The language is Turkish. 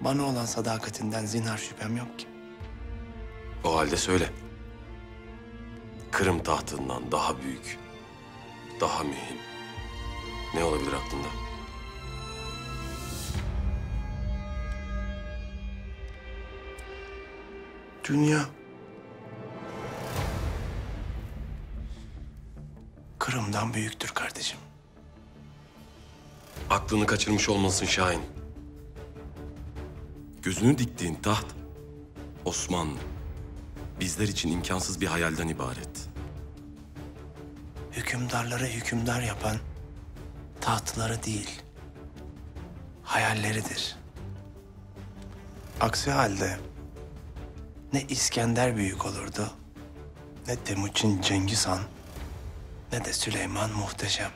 Bana olan sadakatinden zinhar şüphem yok ki. O halde söyle. Kırım tahtından daha büyük, daha mühim ne olabilir aklında? Dünya. Kırım'dan büyüktür kardeşim. Aklını kaçırmış olmalısın Şahin. Gözünü diktiğin taht Osmanlı. Bizler için imkansız bir hayalden ibaret. Hükümdarları hükümdar yapan tahtları değil, hayalleridir. Aksi halde ne İskender büyük olurdu, ne Temuçin Cengiz Han, ne de Süleyman Muhteşem.